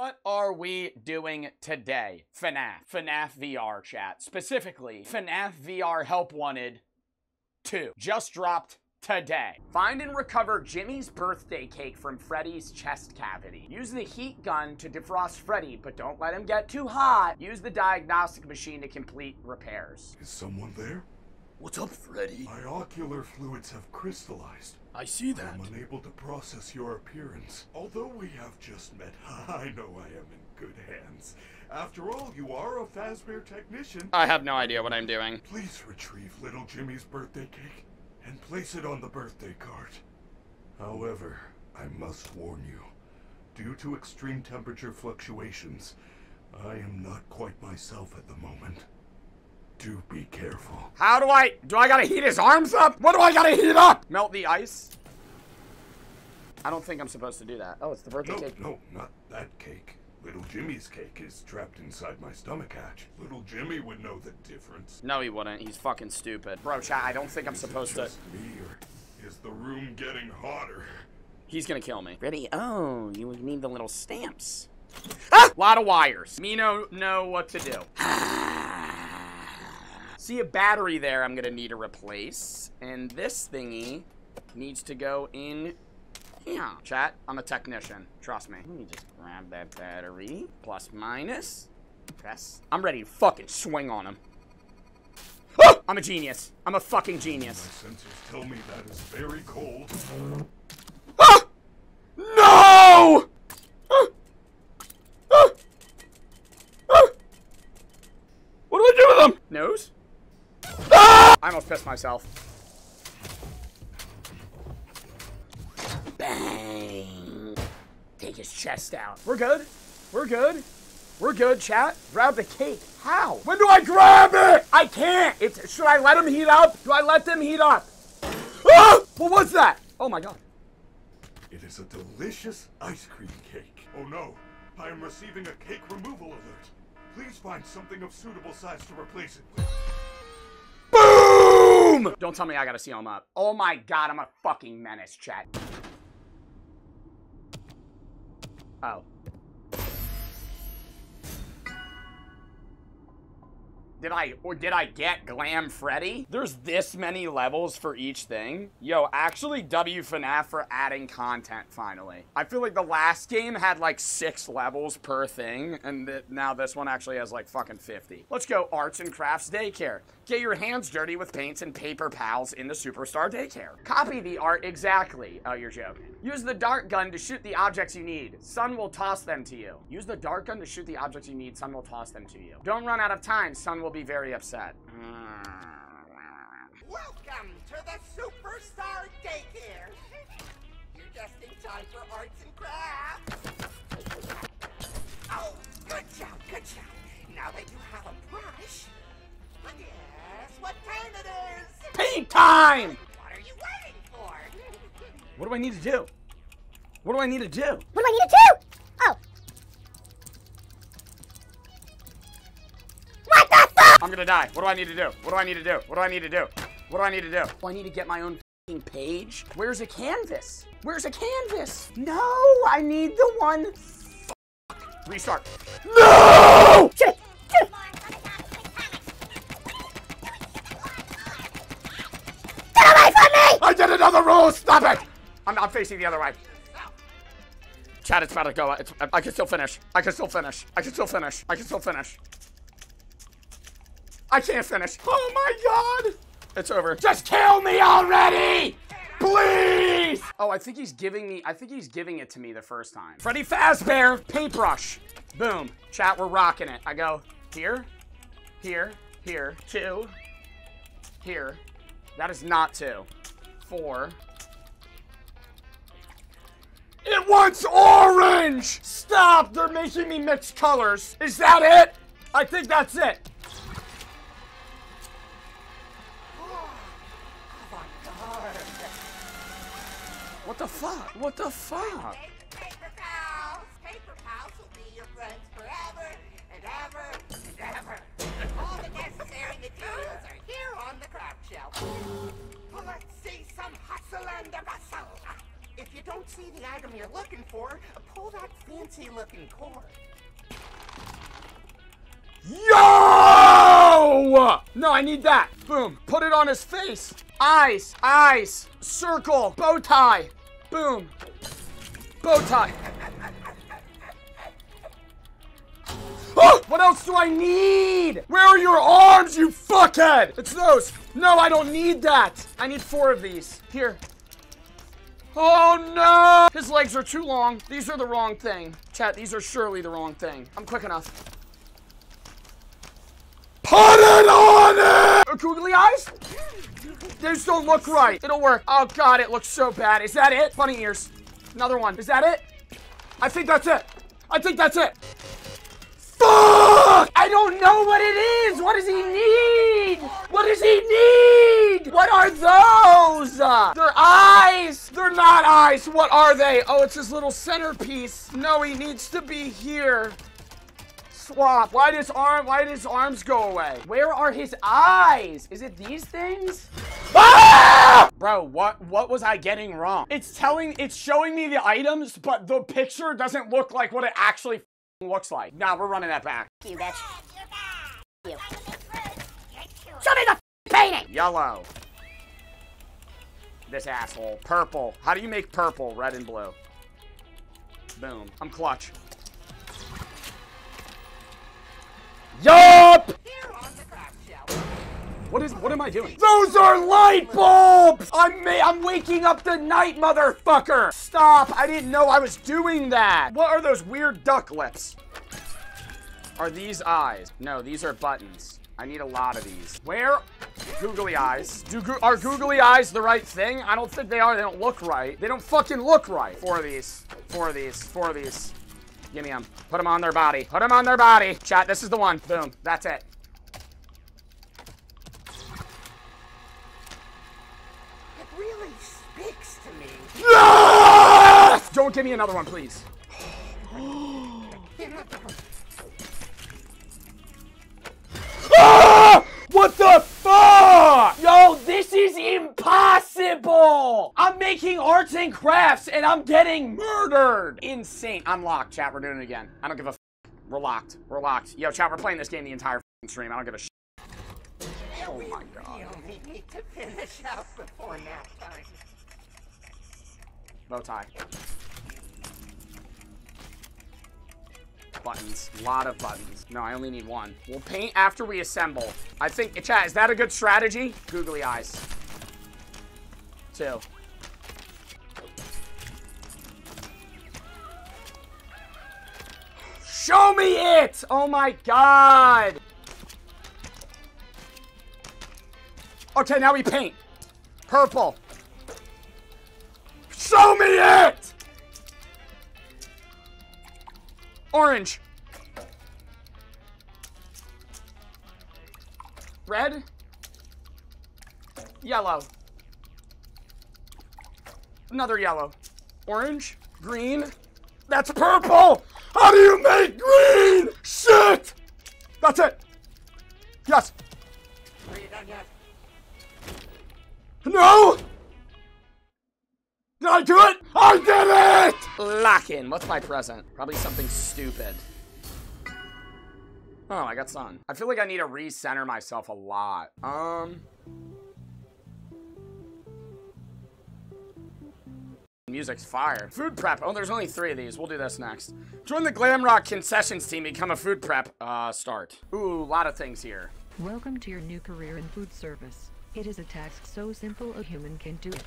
What are we doing today? FNAF. FNAF VR chat. Specifically, FNAF VR Help Wanted 2. Just dropped today. Find and recover Jimmy's birthday cake from Freddy's chest cavity. Use the heat gun to defrost Freddy, but don't let him get too hot. Use the diagnostic machine to complete repairs. Is someone there? What's up, Freddy? My ocular fluids have crystallized. I see that. I'm unable to process your appearance. Although we have just met, I know I am in good hands. After all, you are a Fazbear technician. I have no idea what I'm doing. Please retrieve little Jimmy's birthday cake and place it on the birthday card. However, I must warn you, due to extreme temperature fluctuations, I am not quite myself at the moment. Do be careful. How do I, do I gotta heat his arms up? What do I gotta heat up? Melt the ice? I don't think I'm supposed to do that. Oh, it's the birthday No, cake. no, not that cake. Little Jimmy's cake is trapped inside my stomach hatch. Little Jimmy would know the difference. No, he wouldn't. He's fucking stupid. Bro, chat, I don't think I'm Is supposed to. me, or is the room getting hotter? He's gonna kill me. Ready? Oh, you need the little stamps. Ah! Lot of wires. Me no know what to do. See a battery there I'm gonna need to replace. And this thingy needs to go in here. Chat, I'm a technician. Trust me. Let me just grab that battery. Plus minus. Press. I'm ready to fucking swing on him. I'm a genius. I'm a fucking genius. My sensors tell me that is very cold. Ah! No! Ah! Ah! What do I do with him? Nose? I almost pissed myself. Bang! Take his chest out. We're good. We're good. We're good, chat. Grab the cake. How? When do I grab it? I can't. It's, should I let him heat up? Do I let them heat up? Ah! What was that? Oh my god. It is a delicious ice cream cake. Oh no, I am receiving a cake removal alert. Please find something of suitable size to replace it with. Boom! Don't tell me I gotta seal him up. Oh my god, I'm a fucking menace, chat. Oh. Did I, or did I get Glam Freddy? There's this many levels for each thing? Yo, actually W FNAF for adding content, finally. I feel like the last game had like six levels per thing, and th now this one actually has like fucking 50. Let's go Arts and Crafts Daycare. Get your hands dirty with paints and paper pals in the Superstar Daycare. Copy the art exactly. Oh, you're joking. Use the dart gun to shoot the objects you need. Sun will toss them to you. Use the dart gun to shoot the objects you need. Sun will toss them to you. Don't run out of time. Sun will be very upset. Welcome to the Superstar Daycare. You're just in time for arts and crafts. Oh, good job, good job. Now that you have a brush, guess what time it is? Paint time! What are you waiting for? What do I need to do? What do I need to do? What do I need to do? Oh. I'm gonna die. What do I need to do? What do I need to do? What do I need to do? What do I need to do? Do I need to get my own fing page? Where's a canvas? Where's a canvas? No, I need the one. Restart. No! Shoot it! Shoot it! Get away from me! I did another roll. Stop it! I'm not facing the other way. Chad, it's about to go. It's, I can still finish. I can still finish. I can still finish. I can still finish. I can't finish. Oh my god! It's over. Just kill me already! Please! Oh, I think he's giving me, I think he's giving it to me the first time. Freddy Fazbear, paintbrush. Boom. Chat, we're rocking it. I go here, here, here, two, here. That is not two. Four. It wants orange! Stop! They're making me mix colors. Is that it? I think that's it. What the fuck? What the fuck? Paper pals. Paper pals will be your friends forever and ever and ever. All the necessary materials are here on the craft shelf. Well, let's see some hustle and a bustle. If you don't see the item you're looking for, pull that fancy looking cord. Yo! No, I need that. Boom. Put it on his face. Eyes. Eyes. Circle. Bow tie. Boom. Bow tie. Oh, what else do I need? Where are your arms, you fuckhead? It's those. No, I don't need that. I need four of these. Here. Oh no! His legs are too long. These are the wrong thing. Chat, these are surely the wrong thing. I'm quick enough. Put it on it! Googly eyes? These don't look right. It'll work. Oh god, it looks so bad. Is that it? Funny ears. Another one. Is that it? I think that's it. I think that's it. Fuck! I don't know what it is. What does he need? What does he need? What are those? They're eyes. They're not eyes. What are they? Oh, it's his little centerpiece. No, he needs to be here. Swap. Why does arm? Why did his arms go away? Where are his eyes? Is it these things? Ah! Bro, what what was I getting wrong? It's telling, it's showing me the items, but the picture doesn't look like what it actually looks like. Nah, we're running that back. You bitch. You. Show me the painting! Yellow. This asshole. Purple. How do you make purple, red and blue? Boom. I'm clutch. Yup! Here on the craft shelf. What is? What am I doing? Those are light bulbs. I'm ma- I'm waking up the night, motherfucker. Stop! I didn't know I was doing that. What are those weird duck lips? Are these eyes? No, these are buttons. I need a lot of these. Where? Googly eyes. Do go- are googly eyes the right thing? I don't think they are. They don't look right. They don't fucking look right. Four of these. Four of these. Four of these. Give me them. Put them on their body. Put them on their body. Chat, this is the one. Boom. That's it. It really speaks to me. Yes! Don't give me another one, please. Ah! What the fuck? Yo, this is impossible! I'm making arts and crafts and I'm getting murdered! Insane. I'm locked, chat. We're doing it again. I don't give a f. We're locked. We're locked. Yo, chat, we're playing this game the entire f***ing stream. I don't give a sh. Oh my god. We only need to finish up before nap time. Bow tie. Buttons. A lot of buttons. No, I only need one. We'll paint after we assemble. I think, chat, is that a good strategy? Googly eyes. Two. Show me it! Oh my god! Okay, now we paint. Purple. Show me it! Orange. Red. Yellow. Another yellow. Orange. Green. That's purple! How do you make green? Shit! That's it. Yes. Are you done yet? No! Did I do it? I did it! Lock in. What's my present? Probably something stupid. Oh, I got sun. I feel like I need to recenter myself a lot. Um. Music's fire. Food prep. Oh, there's only three of these. We'll do this next. Join the glam rock concessions team. Become a food prep. Uh, start. Ooh, a lot of things here. Welcome to your new career in food service. It is a task so simple a human can do it.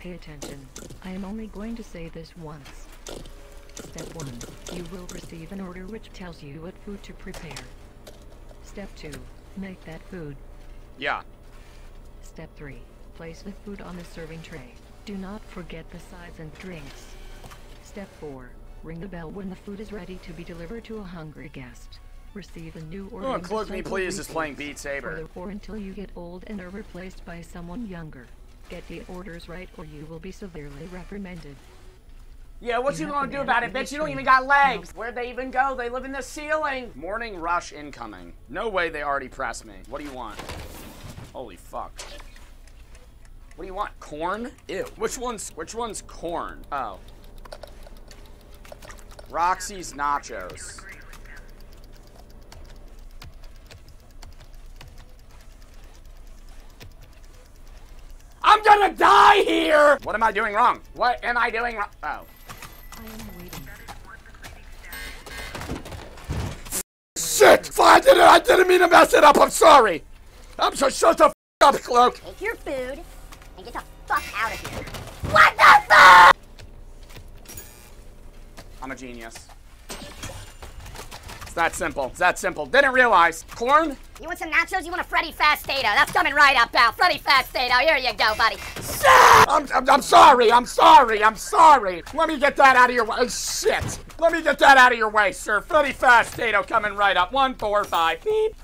Pay attention. I am only going to say this once. Step 1. You will receive an order which tells you what food to prepare. Step 2. Make that food. Yeah. Step 3. Place the food on the serving tray. Do not forget the sides and drinks. Step 4. Ring the bell when the food is ready to be delivered to a hungry guest. Receive a new order. Oh, Cloak Me Please is playing Beat Saber. Or until you get old and are replaced by someone younger. Get the orders right or you will be severely reprimanded. Yeah, what You you, gonna do about it, bitch? You don't even got legs. Where'd they even go? They live in the ceiling. Morning rush incoming. No way they already pressed me. What do you want? Holy fuck. What do you want? Corn? Ew. Which one's which one's corn? Oh. Roxy's Nachos. Gonna die here! What am I doing wrong? What am I doing wrong? Oh. I am waiting. Shit! I didn't, I didn't mean to mess it up, I'm sorry! I'm so shut the f up, Cloak! Take your food and get the fuck out of here. What the fuck? I'm a genius. It's that simple. It's that simple. Didn't realize. Corn? You want some nachos? You want a Freddy Fast Tato? That's coming right up, pal. Freddy Fast Tato. Here you go, buddy. I'm, I'm, I'm sorry. I'm sorry. I'm sorry. Let me get that out of your way. Oh, shit. Let me get that out of your way, sir. Freddy Fast Tato coming right up. One, four, five. Beep.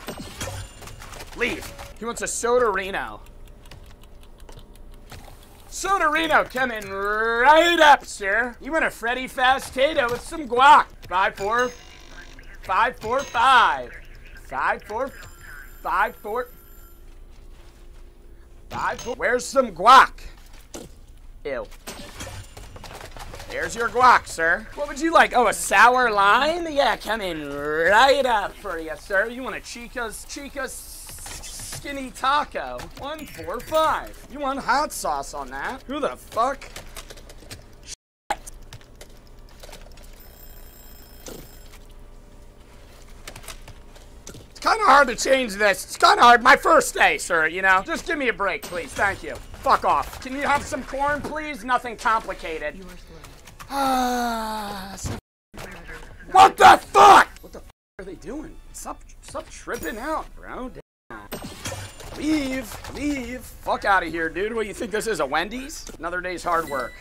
Leave. He wants a Sodarino. Sodarino coming right up, sir. You want a Freddy Fast Tato with some guac. Five, four, five, four, five. Five, four, five, four, five, four. Where's some guac? Ew. There's your guac, sir. What would you like? Oh, a sour lime? Yeah, coming right up for you, sir. You want a Chica's Chica's skinny taco? One, four, five. You want hot sauce on that? Who the fuck? It's kind of hard to change this. It's kind of hard. My first day, sir, you know? Just give me a break, please. Thank you. Fuck off. Can you have some corn, please? Nothing complicated. What the fuck? What the fuck are they doing? Stop, stop tripping out, bro. Damn. Leave, leave. Fuck out of here, dude. What you think this is, a Wendy's? Another day's hard work.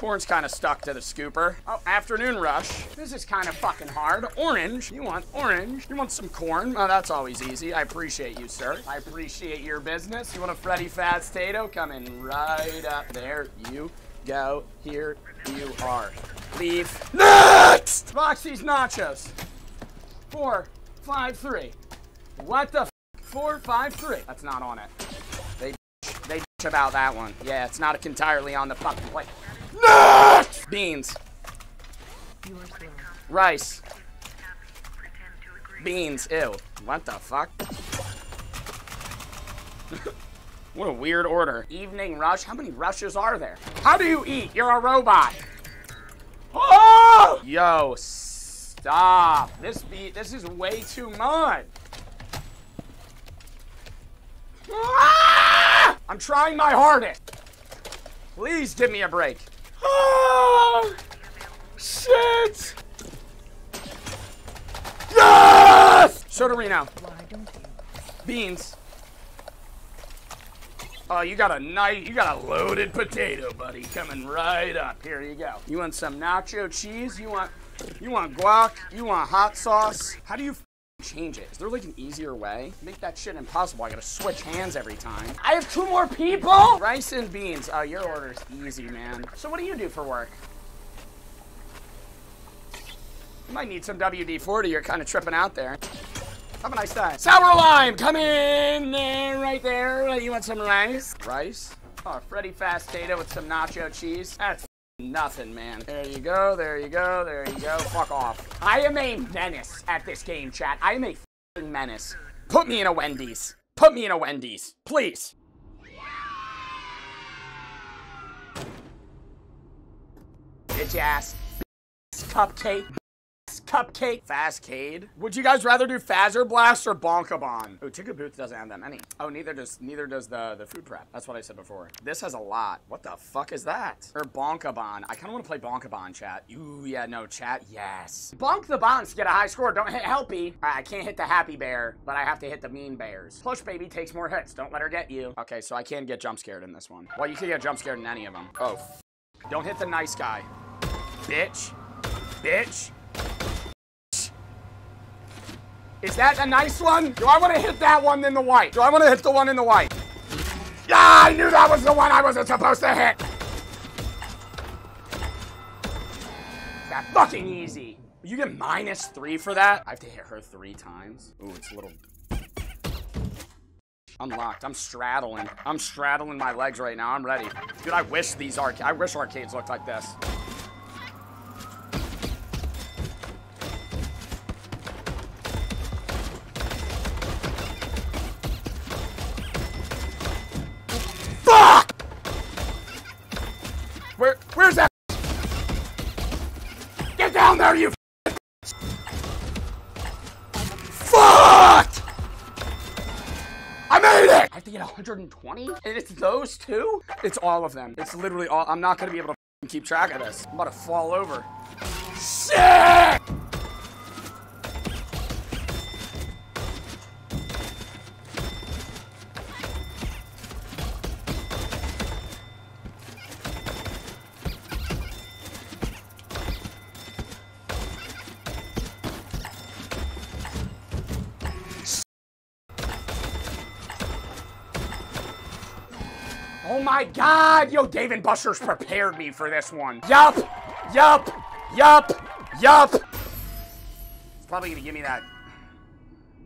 Corn's kind of stuck to the scooper. Oh, afternoon rush. This is kind of fucking hard. Orange. You want orange? You want some corn? Oh, that's always easy. I appreciate you, sir. I appreciate your business. You want a Freddy Fast Tato? Coming right up. There you go. Here you are. Leave. Next! Roxy's Nachos. Four, five, three. What the f- Four, five, three. That's not on it. They they about that one. Yeah, it's not entirely on the fucking plate. Next! Beans. Rice. Beans. Ew. What the fuck? what a weird order. Evening rush? How many rushes are there? How do you eat? You're a robot. Oh! Yo, stop. This be this is way too much. Ah! I'm trying my hardest. Please give me a break. Ah! Shit! Yes! Don't you? Beans. Oh, you got a nice, you got a loaded potato, buddy, coming right up. Here you go. You want some nacho cheese? You want, you want guac? You want hot sauce? How do you change it? Is there like an easier way? Make that shit impossible. I gotta switch hands every time. I have two more people. Rice and beans. Oh, your order's easy, man. So what do you do for work? You might need some WD-40. You're kind of tripping out there. Have a nice day. Sour lime, come in there, right there. You want some rice? Rice? Oh, Freddy Fast Tato with some nacho cheese. That's nothing, man. There you go, there you go, there you go. Fuck off. I am a menace at this game, chat. I am a menace. Put me in a Wendy's. Put me in a Wendy's, please. Bitch ass. Cupcake. Cupcake. Fazcade. Would you guys rather do Fazer Blast or Bonkabon? Oh, Ticket Booth doesn't have that many. Oh, neither does neither does the the food prep. That's what I said before. This has a lot. What the fuck is that? Or Bonkabon. I kind of want to play Bonkabon, chat. Ooh, yeah, no, chat. Yes. Bonk the bonks to get a high score. Don't hit Helpy. Right, I can't hit the Happy Bear, but I have to hit the Mean Bears. Plush Baby takes more hits. Don't let her get you. Okay, so I can get jump scared in this one. Well, you can get jump scared in any of them. Oh, don't hit the nice guy. Bitch. Bitch. Is that a nice one? Do I want to hit that one in the white? Do I want to hit the one in the white? Yeah, I knew that was the one I wasn't supposed to hit. That fucking easy. You get minus three for that? I have to hit her three times. Ooh, it's a little. Unlocked. I'm straddling. I'm straddling my legs right now. I'm ready. Dude, I wish these arcade. I wish arcades looked like this. 120? And it's those two? It's all of them. It's literally all. I'm not gonna be able to keep track of this. I'm about to fall over. Shit! God! Yo, Dave and Buster's prepared me for this one. Yup! Yup! Yup! Yup! It's probably gonna give me that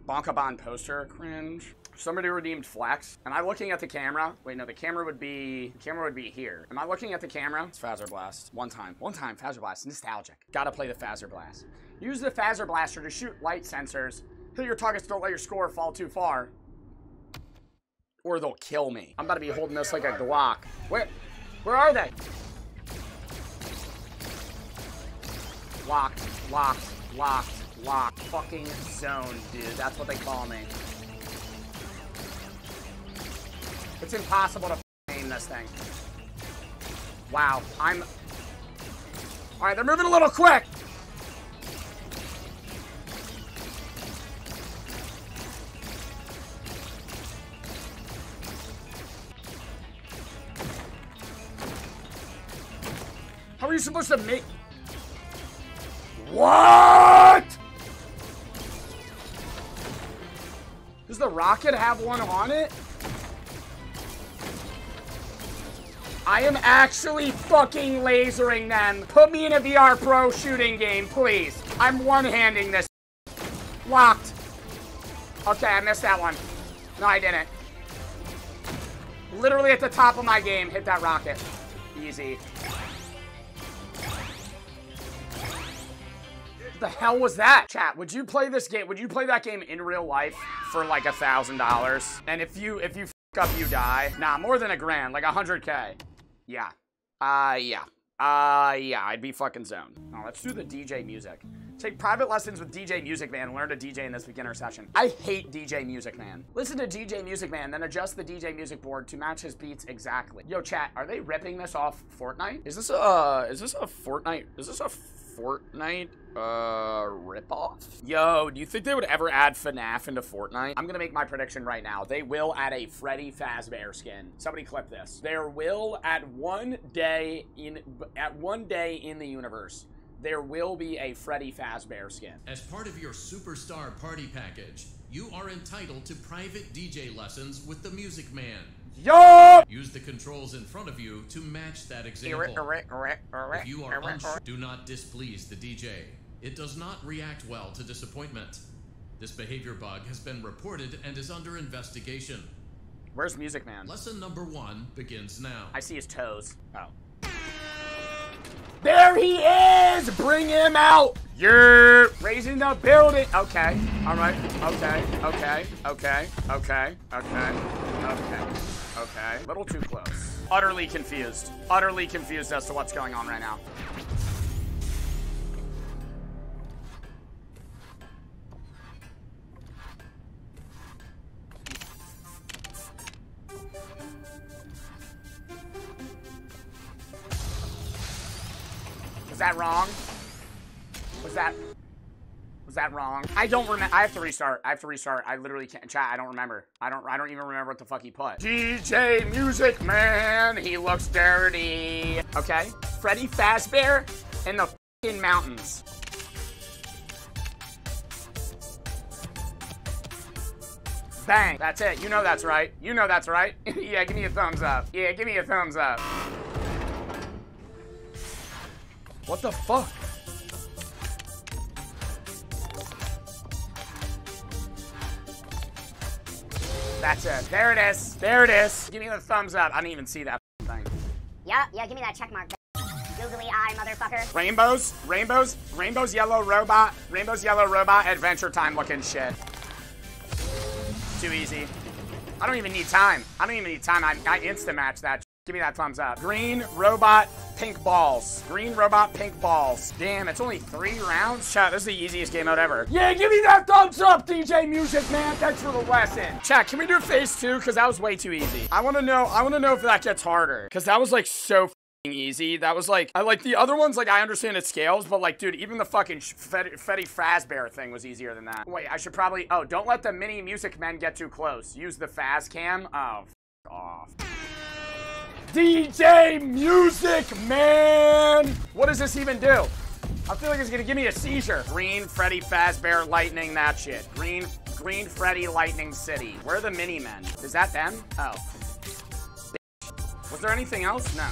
Bonkabon poster cringe. Somebody redeemed Flex. Am I looking at the camera? Wait, no, the camera would be the camera would be here. Am I looking at the camera? It's Fazer Blast. One time. One time, Fazer Blast. Nostalgic. Gotta play the Fazer Blast. Use the Fazer Blaster to shoot light sensors. Hit your targets, don't let your score fall too far or they'll kill me. I'm about to be holding this like a Glock. Where, where are they? Locked, locked, locked, locked. Fucking zone, dude. That's what they call me. It's impossible to aim this thing. Wow, I'm... Alright, they're moving a little quick! You supposed to make... What? Does the rocket have one on it? I am actually fucking lasering them. Put me in a VR Pro shooting game, please. I'm one-handing this. Locked. Okay, I missed that one. No, I didn't. Literally at the top of my game, hit that rocket. Easy. The hell was that? Chat, would you play this game? Would you play that game in real life for like a thousand dollars? And if you if you up, you die. Nah, more than a grand, like a hundred k. Yeah. Uh, yeah. Uh, yeah, I'd be fucking zoned. Now, let's do the DJ music. Take private lessons with DJ Music Man learn to DJ in this beginner session. I hate DJ Music Man. Listen to DJ Music Man, then adjust the DJ music board to match his beats exactly. Yo, chat, are they ripping this off Fortnite? Is this a, is this a Fortnite, is this a Fortnite uh ripoff? Yo, do you think they would ever add FNAF into Fortnite? I'm gonna make my prediction right now. They will add a Freddy Fazbear skin. Somebody clip this. There will at one day in at one day in the universe. There will be a Freddy Fazbear skin. As part of your Superstar Party package, you are entitled to private DJ lessons with the Music Man. Yo! Use the controls in front of you to match that example. If you are unsure, do not displease the DJ. It does not react well to disappointment. This behavior bug has been reported and is under investigation. Where's Music Man? Lesson number one begins now. I see his toes. Oh. There he is! Bring him out! You're raising the building. Okay. All right. Okay. Okay. Okay. Okay. Okay. Okay. Okay. Little too close. Utterly confused. Utterly confused as to what's going on right now. That wrong? Was that... Was that wrong? I don't remember. I have to restart. I have to restart. I literally can't. Chat, I don't remember. I don't I don't even remember what the fuck he put. DJ Music Man, he looks dirty. Okay. Freddy Fazbear in the fucking mountains. Bang. That's it. You know that's right. You know that's right. yeah, give me a thumbs up. Yeah, give me a thumbs up. What the fuck? That's it. There it is. There it is. Give me the thumbs up. I didn't even see that thing. Yeah, yeah, give me that check mark. Googly eye, motherfucker. Rainbows, rainbows, rainbows, yellow robot, rainbows, yellow robot, adventure time looking shit. Too easy. I don't even need time. I don't even need time. I, I insta match that. Give me that thumbs up. Green robot, pink balls. Green robot, pink balls. Damn, it's only three rounds? Chat, this is the easiest game mode ever. Yeah, give me that thumbs up, DJ Music Man. Thanks for the lesson. Chat, can we do phase two? Because that was way too easy. I want to know, I want to know if that gets harder. Because that was like so easy. That was like, I like the other ones, like I understand it scales, but like, dude, even the fucking Freddy, Freddy Fazbear thing was easier than that. Wait, I should probably, oh, don't let the mini music men get too close. Use the Faz cam. Oh, off. DJ Music Man! What does this even do? I feel like it's gonna give me a seizure. Green Freddy Fazbear Lightning that shit. Green Green Freddy Lightning City. Where are the mini men? Is that them? Oh. Was there anything else? No.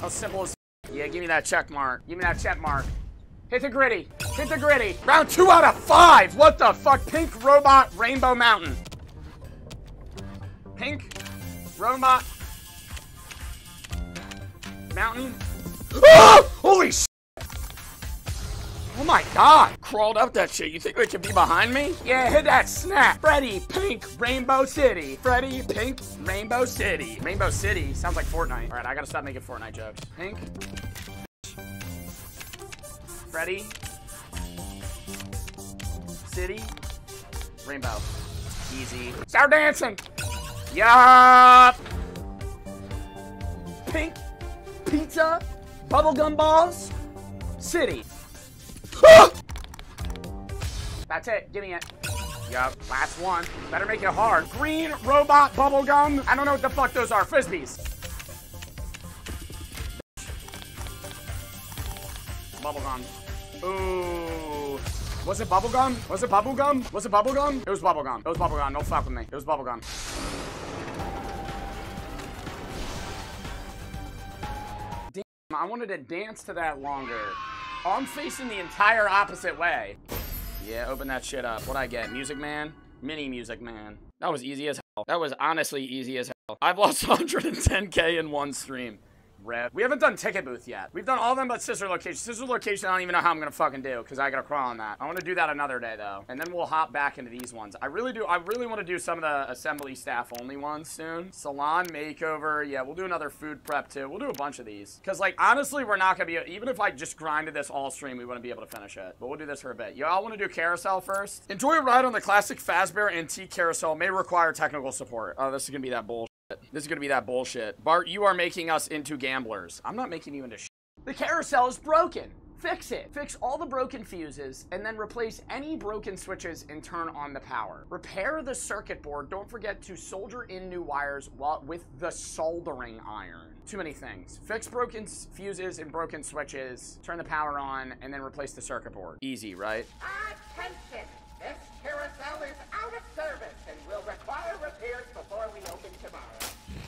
How simple as Yeah, give me that check mark. Give me that check mark. Hit the gritty. Hit the gritty. Round two out of five. What the fuck? Pink Robot Rainbow Mountain. Pink Robot Mountain. Oh! Holy shit! Oh my god! Crawled up that shit. You think they could be behind me? Yeah, hit that snap. Freddy Pink Rainbow City. Freddy Pink Rainbow City. Rainbow City sounds like Fortnite. All right, I gotta stop making Fortnite jokes. Pink. Freddy. City. Rainbow. Easy. Start dancing. Yup. Pink. Pizza. Bubblegum balls. City. That's it. Give me it. Yup. Last one. Better make it hard. Green robot bubblegum. I don't know what the fuck those are. Frisbees. Bubblegum. Ooh. Was it bubblegum? Was it bubblegum? Was it bubblegum? It was bubblegum. It was bubblegum. Don't fuck with me. It was bubblegum. I wanted to dance to that longer. Oh, I'm facing the entire opposite way. Yeah, open that shit up. What'd I get? Music Man? Mini Music Man. That was easy as hell. That was honestly easy as hell. I've lost 110k in one stream. Rip. We haven't done Ticket Booth yet. We've done all them but Sister Location. Sister Location, I don't even know how I'm gonna fucking do, because I gotta crawl on that. I want to do that another day, though. And then we'll hop back into these ones. I really do, I really want to do some of the assembly staff only ones soon. Salon makeover. Yeah, we'll do another food prep, too. We'll do a bunch of these. Because, like, honestly, we're not gonna be, even if I just grinded this all stream, we wouldn't be able to finish it. But we'll do this for a bit. Y'all want to do carousel first? Enjoy a ride on the classic Fazbear Antique Carousel. May require technical support. Oh, this is gonna be that bullshit. This is gonna be that bullshit. Bart, you are making us into gamblers. I'm not making you into shit. The carousel is broken. Fix it. Fix all the broken fuses and then replace any broken switches and turn on the power. Repair the circuit board. Don't forget to solder in new wires while with the soldering iron. Too many things. Fix broken fuses and broken switches, turn the power on, and then replace the circuit board. Easy, right? Attention! This carousel is out of service and will require repairs before we open tomorrow. The merry-go-round broke down.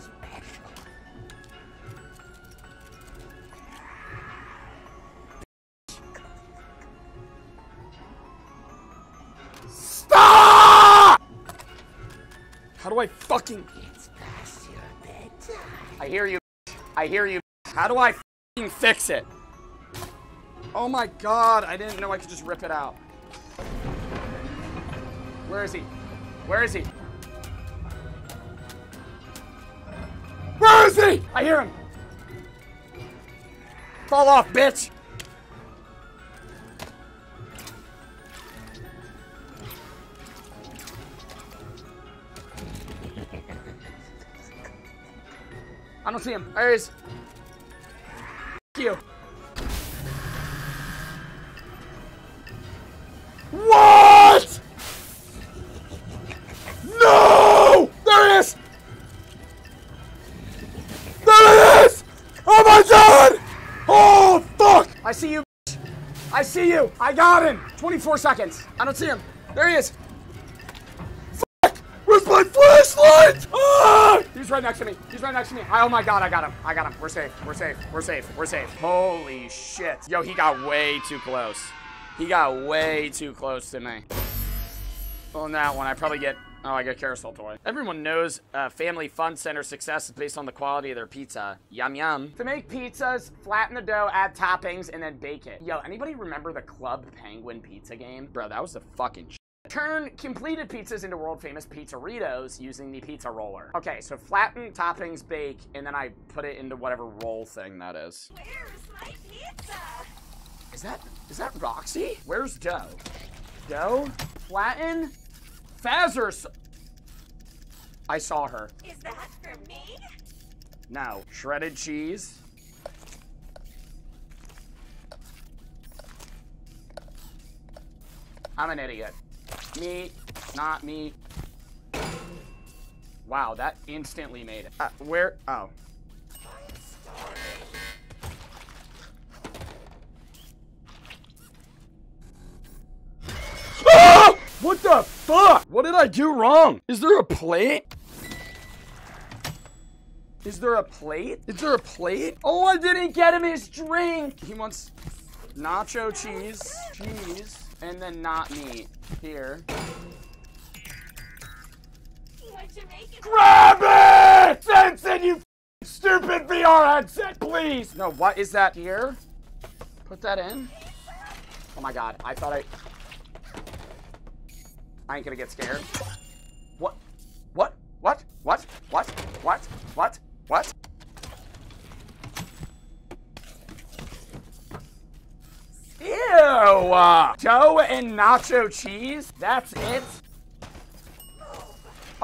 I fucking? It's past your bedtime. I hear you. I hear you. How do I fucking fix it? Oh my god! I didn't know I could just rip it out. Where is he? Where is he? Where is he? I hear him. Fall off, bitch. I don't see him. There he is. F you. What? No! There it is! There it is! Oh my god! Oh, fuck! I see you. I see you. I got him. 24 seconds. I don't see him. There he is. Right next to me. He's right next to me. Oh my god, I got him. I got him. We're safe. We're safe. We're safe. We're safe. Holy shit. Yo, he got way too close. He got way too close to me. On that one, I probably get Oh, I got carousel toy. Everyone knows uh, Family Fun Center success is based on the quality of their pizza. Yum yum. To make pizzas, flatten the dough, add toppings, and then bake it. Yo, anybody remember the Club Penguin pizza game? Bro, that was the fucking Turn completed pizzas into world famous pizzeritos using the pizza roller. Okay, so flatten, toppings, bake, and then I put it into whatever roll thing that is. Where's my pizza? Is that, is that Roxy? Where's dough? Dough? Flatten? Fazzer! I saw her. Is that for me? No. Shredded cheese. I'm an idiot. Meat, not me. Wow, that instantly made it. Uh, where? Oh. What the fuck? What did I do wrong? Is there a plate? Is there a plate? Is there a plate? Oh, I didn't get him his drink. He wants nacho cheese, cheese, and then not me. Here. Grab it! Sensen, you stupid VR headset, please! No, what is that here? Put that in. Oh my god, I thought I... I ain't gonna get scared. What? What? What? What? What? What? What? What? Ew! Uh, dough and nacho cheese? That's it?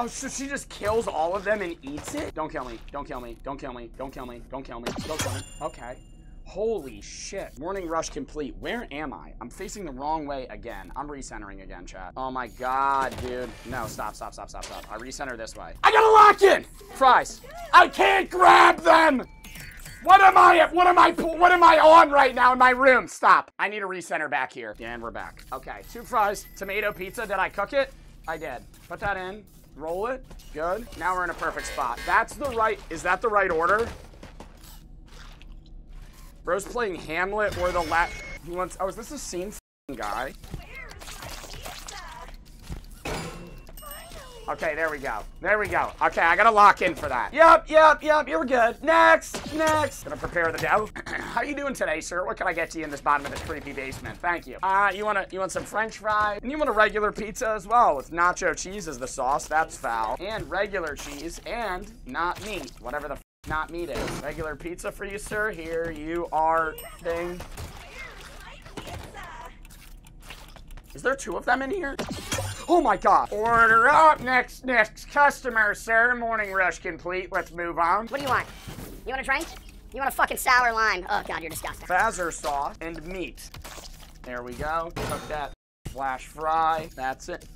Oh, so she just kills all of them and eats it? Don't kill me. Don't kill me. Don't kill me. Don't kill me. Don't kill me. Don't kill me. Okay. Holy shit. Morning rush complete. Where am I? I'm facing the wrong way again. I'm recentering again, chat. Oh my god, dude. No, stop, stop, stop, stop, stop. I recenter this way. I gotta lock in! Fries. I can't grab them! What am I, at? what am I, what am I on right now in my room? Stop. I need a recenter back here. Yeah, and we're back. Okay, two fries, tomato pizza. Did I cook it? I did. Put that in. Roll it. Good. Now we're in a perfect spot. That's the right, is that the right order? Bro's playing Hamlet or the lat. He wants. Oh, is this the scene guy? Okay, there we go. There we go. Okay, I gotta lock in for that. Yep, yep, yep, you're good. Next, next. Gonna prepare the dough. How you doing today, sir? What can I get you in this bottom of this creepy basement? Thank you. Uh, you want to you want some french fries? And you want a regular pizza as well with nacho cheese as the sauce. That's foul. And regular cheese and not meat. Whatever the not meat is. Regular pizza for you, sir. Here you are, thing. Is there two of them in here? Oh my god. Order up. Next, next customer, sir. Morning rush complete. Let's move on. What do you want? You want a drink? You want a fucking sour lime? Oh god, you're disgusting. Fazzer sauce and meat. There we go. Cook that flash fry. That's it.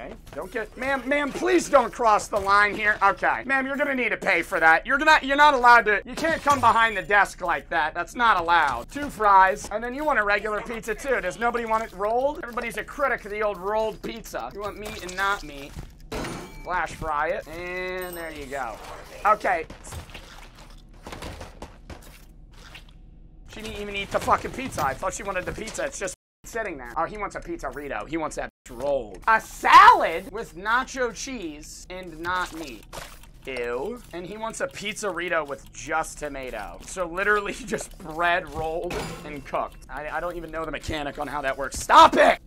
Okay, don't get, ma'am, ma'am, please don't cross the line here. Okay, ma'am, you're gonna need to pay for that. You're gonna, you're not allowed to, you can't come behind the desk like that. That's not allowed. Two fries, and then you want a regular pizza too. Does nobody want it rolled? Everybody's a critic of the old rolled pizza. You want meat and not meat. Flash fry it, and there you go. Okay. She didn't even eat the fucking pizza. I thought she wanted the pizza. It's just sitting there. Oh, he wants a pizza Rito. He wants that rolled. A salad with nacho cheese and not meat. Ew. And he wants a pizzerito with just tomato. So literally just bread rolled and cooked. I, I don't even know the mechanic on how that works. Stop it!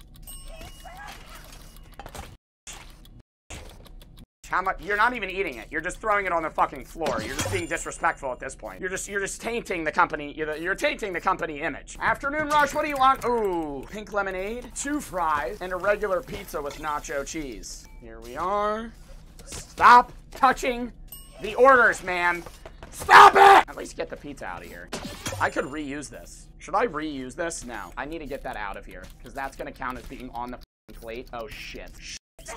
How much? You're not even eating it. You're just throwing it on the fucking floor. You're just being disrespectful at this point. You're just you're just tainting the company. You're, you're tainting the company image. Afternoon rush. What do you want? Ooh, pink lemonade, two fries, and a regular pizza with nacho cheese. Here we are. Stop touching the orders, man. Stop it! At least get the pizza out of here. I could reuse this. Should I reuse this? No. I need to get that out of here because that's gonna count as being on the plate. Oh shit.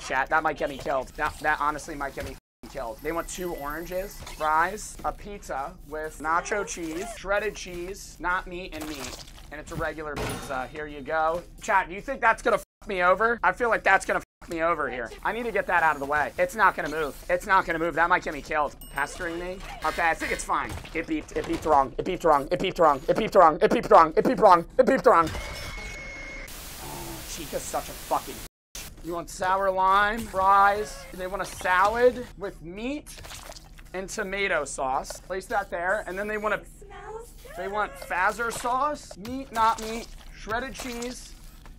Chat, that might get me killed. That, that honestly might get me killed. They want two oranges, fries, a pizza with nacho cheese, shredded cheese, not meat, and meat. And it's a regular pizza. Here you go. Chat, do you think that's gonna fuck me over? I feel like that's gonna fuck me over here. I need to get that out of the way. It's not gonna move. It's not gonna move. That might get me killed. Pestering me? Okay, I think it's fine. It beeped. It beeped wrong. It beeped wrong. It beeped wrong. It beeped wrong. It beeped wrong. It beeped wrong. It beeped wrong. Oh, Chica's such a fucking you want sour lime, fries, they want a salad with meat and tomato sauce. Place that there, and then they want a, they want Fazer sauce, meat, not meat, shredded cheese,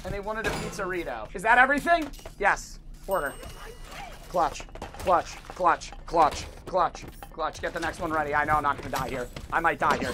and they wanted a pizzerito. Is that everything? Yes. Order. Clutch, clutch, clutch, clutch, clutch, clutch. Get the next one ready. I know I'm not gonna die here. I might die here.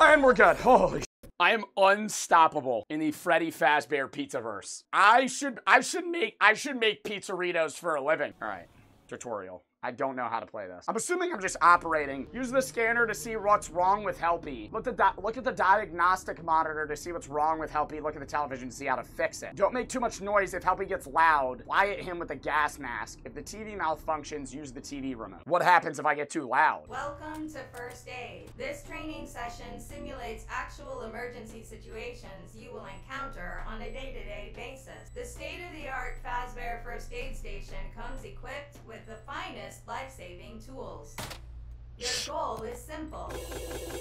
And we're good. Holy I am unstoppable in the Freddy Fazbear Pizzaverse. I should I should make I should make pizzeritos for a living. All right, tutorial. I don't know how to play this. I'm assuming I'm just operating. Use the scanner to see what's wrong with Helpy. Look, the look at the diagnostic monitor to see what's wrong with Helpy. Look at the television to see how to fix it. Don't make too much noise if Helpy gets loud. Lie at him with a gas mask. If the TV malfunctions, use the TV remote. What happens if I get too loud? Welcome to First Aid. This training session simulates actual emergency situations you will encounter on a day-to-day -day basis. The state-of-the-art Fazbear First Aid Station comes equipped with the finest life-saving tools. Your goal is simple.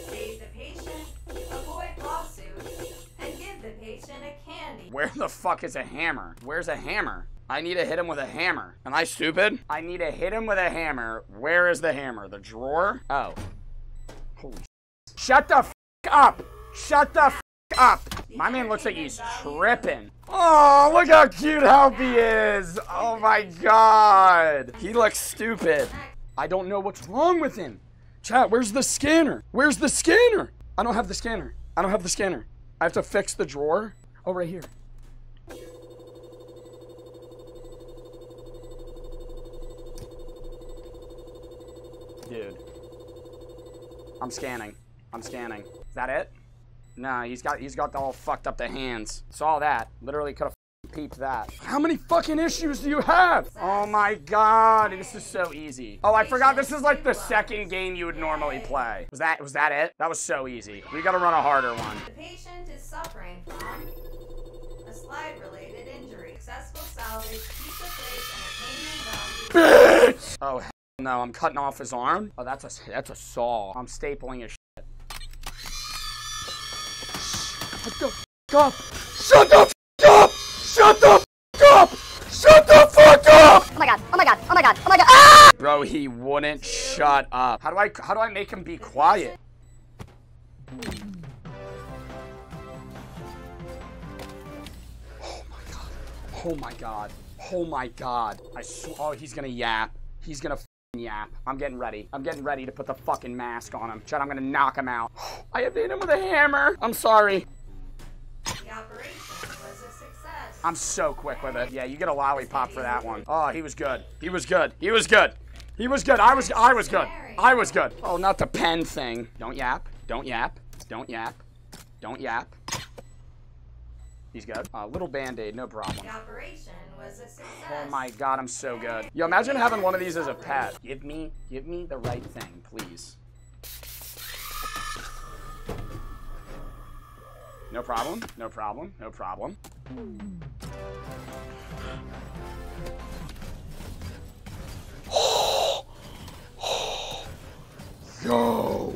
Save the patient, avoid lawsuits, and give the patient a candy. Where the fuck is a hammer? Where's a hammer? I need to hit him with a hammer. Am I stupid? I need to hit him with a hammer. Where is the hammer? The drawer? Oh. Holy Shut the f up! Shut the f up! My man looks like he's tripping. Oh, look how cute Helpy is. Oh my god. He looks stupid. I don't know what's wrong with him. Chat, where's the scanner? Where's the scanner? I don't have the scanner. I don't have the scanner. I have to fix the drawer. Oh, right here. Dude. I'm scanning. I'm scanning. Is that it? Nah, he's got he's got all fucked up the hands. Saw that. Literally could have peeped that. How many fucking issues do you have? Oh my god, this is so easy. Oh, I forgot this is like the second game you would normally play. Was that was that it? That was so easy. We gotta run a harder one. The patient is suffering from a slide-related injury. Successful salvage, piece of plate, and a Bitch! Oh no, I'm cutting off his arm. Oh, that's a that's a saw. I'm stapling his Shut the fuck up! Shut the fuck up! Shut the fuck up! Shut the fuck up! Oh my god, oh my god, oh my god, oh my god! Ah! Bro, he wouldn't shut up. How do I how do I make him be quiet? Oh my god. Oh my god. Oh my god. I swear oh he's gonna yap. He's gonna yap. I'm getting ready. I'm getting ready to put the fucking mask on him. Chat, I'm gonna knock him out. I have hit him with a hammer. I'm sorry. The operation was a success. I'm so quick with it. Yeah, you get a lollipop for that one. Oh, he was good. He was good. He was good. He was good. I was I was good. I was good. Oh, not the pen thing. Don't yap. Don't yap. Don't yap. Don't yap. He's good. A uh, little band-aid, no problem. The operation was a success. Oh my god, I'm so good. Yo, imagine having one of these as a pet. Give me, give me the right thing, please. No problem, no problem, no problem. Yo!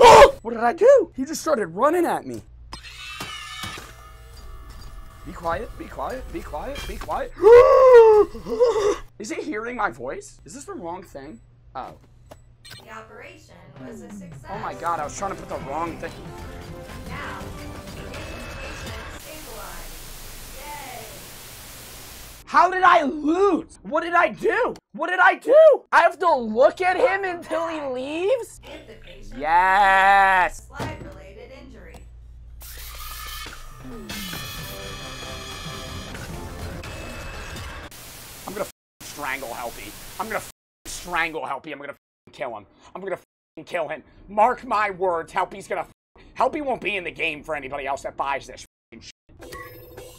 Oh! What did I do? He just started running at me. Be quiet, be quiet, be quiet, be quiet. Is he hearing my voice? Is this the wrong thing? Oh. The operation was a success. Oh my god, I was trying to put the wrong thing. How did I lose? What did I do? What did I do? I have to look at him until he leaves? Yes. Slide-related injury. I'm gonna strangle Helpy. I'm gonna strangle Helpy. I'm gonna kill him. I'm gonna kill him. Mark my words. Helpy's gonna Helpy won't be in the game for anybody else that buys this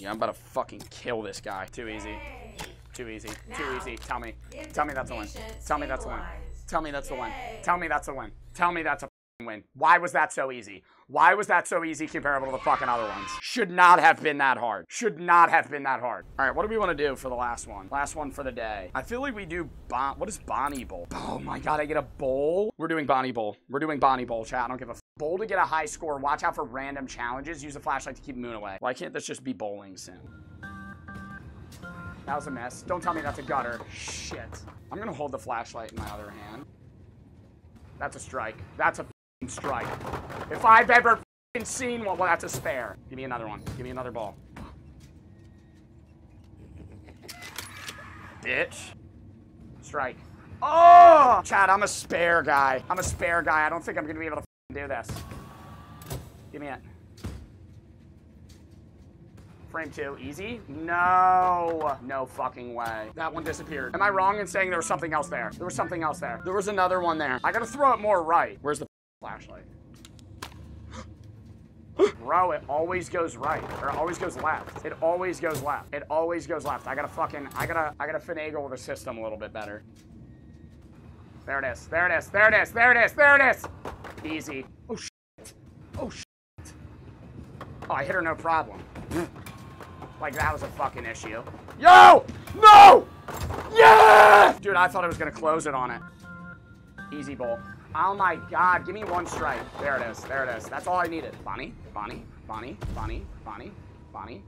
Yeah, I'm about to fucking kill this guy. Too easy. Too easy. Too easy. Tell me. Tell me that's a win. Tell me that's a win. Tell me that's a win. Tell me that's a win. Tell me that's a win. Why was that so easy? Why was that so easy comparable to the fucking other ones? Should not have been that hard. Should not have been that hard. All right, what do we want to do for the last one? Last one for the day. I feel like we do bon- What is Bonnie Bowl? Oh my god, I get a bowl? We're doing Bonnie Bowl. We're doing Bonnie Bowl, chat. I don't give a bowl to get a high score. Watch out for random challenges. Use a flashlight to keep Moon away. Why can't this just be bowling soon? That was a mess. Don't tell me that's a gutter. Shit. I'm gonna hold the flashlight in my other hand. That's a strike. That's a strike. If I've ever seen one, well, that's a spare. Give me another one. Give me another ball. Bitch. Strike. Oh! Chat, I'm a spare guy. I'm a spare guy. I don't think I'm gonna be able to do this. Give me it. Frame two, easy? No. No fucking way. That one disappeared. Am I wrong in saying there was something else there? There was something else there. There was another one there. I gotta throw it more right. Where's the flashlight? Bro, it always goes right. Or it always goes left. It always goes left. It always goes left. I gotta fucking, I gotta, I gotta finagle the system a little bit better. There it is. There it is. There it is. There it is. There it is. Easy. Oh, shit. Oh, shit. Oh, I hit her no problem. Like that was a fucking issue. Yo! No! Yeah! Dude, I thought I was gonna close it on it. Easy bowl. Oh my god, give me one strike. There it is, there it is. That's all I needed. Bonnie, Bonnie, Bonnie, Bonnie, Bonnie, Bonnie.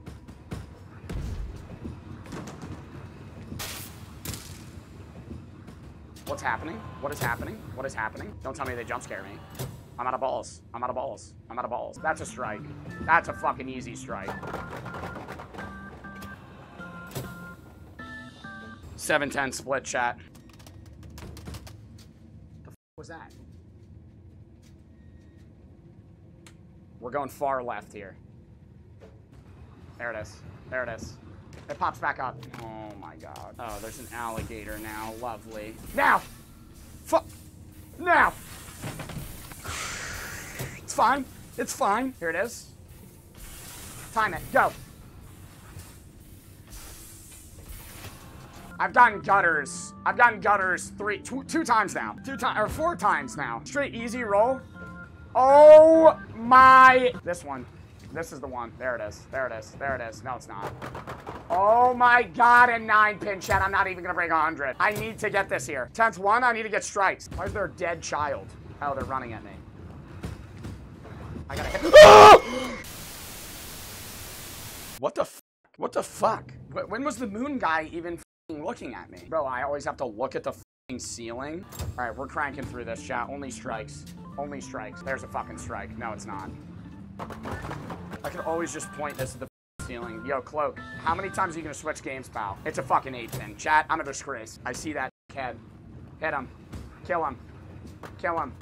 What's happening? What is happening? What is happening? Don't tell me they jump scare me. I'm out of balls. I'm out of balls. I'm out of balls. That's a strike. That's a fucking easy strike. 710 split chat. The f was that? We're going far left here. There it is. There it is. It pops back up. Oh my god. Oh, there's an alligator now. Lovely. Now! Fuck! Now! It's fine. It's fine. Here it is. Time it. Go. I've gotten gutters. I've gotten gutters three, two, two times now. Two times, or four times now. Straight easy roll. Oh my. This one. This is the one. There it is. There it is. There it is. No, it's not. Oh my god, a nine pin chat. I'm not even gonna break a 100. I need to get this here. 10th one, I need to get strikes. Why is there a dead child? Oh, they're running at me. I gotta hit. what the What the fuck? When was the moon guy even looking at me? Bro, I always have to look at the ceiling. All right, we're cranking through this, chat. Only strikes. Only strikes. There's a fucking strike. No, it's not. I can always just point this at the ceiling. Yo, Cloak, how many times are you gonna switch games, pal? It's a fucking 8 pin. Chat, I'm a disgrace. I see that head. Hit him. Kill him. Kill him.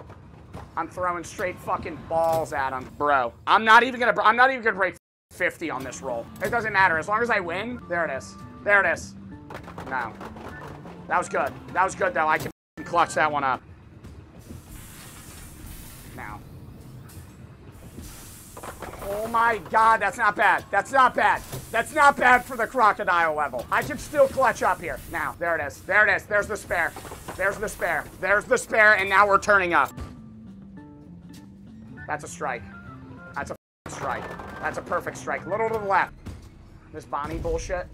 I'm throwing straight fucking balls at him. Bro, I'm not even gonna, I'm not even gonna break 50 on this roll. It doesn't matter. As long as I win, there it is. There it is. No. That was good. That was good, though. I can clutch that one up. Now. Oh my god, that's not bad. That's not bad. That's not bad for the crocodile level. I can still clutch up here. Now, there it is. There it is. There's the spare. There's the spare. There's the spare, and now we're turning up. That's a strike. That's a strike. That's a perfect strike. Little to the left. This Bonnie bullshit.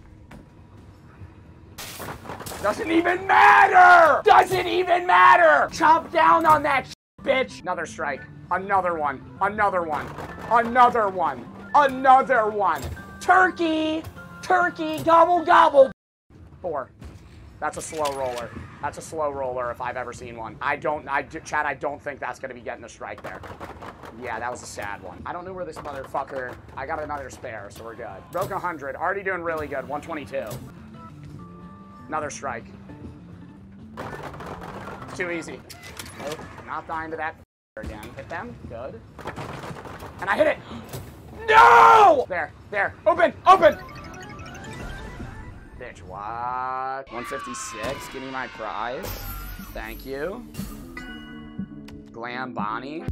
Doesn't even matter! Doesn't even matter! Chop down on that bitch! Another strike. Another one. Another one. Another one. Another one. Turkey! Turkey! Gobble gobble! Four. That's a slow roller. That's a slow roller if I've ever seen one. I don't, I, Chat, I don't think that's going to be getting a strike there. Yeah, that was a sad one. I don't know where this motherfucker, I got another spare, so we're good. Broke 100, already doing really good, 122. Another strike. Too easy. Nope, not dying to that again. Hit them, good. And I hit it! No! There, there, open, open! Bitch, what? 156, give me my prize. Thank you. Glam Bonnie.